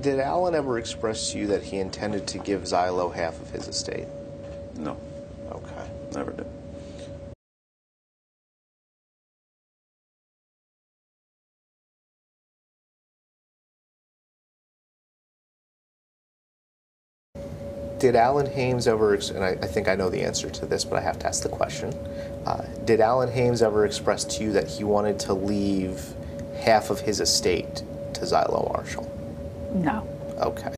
Did Allan ever express to you that he intended to give Zylo half of his estate? No, Okay. never did. Did Allan Haymes ever, and I, I think I know the answer to this, but I have to ask the question. Uh, did Allan Haymes ever express to you that he wanted to leave half of his estate to Zylo Marshall? No. Okay.